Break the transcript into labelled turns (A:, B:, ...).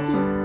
A: Bye.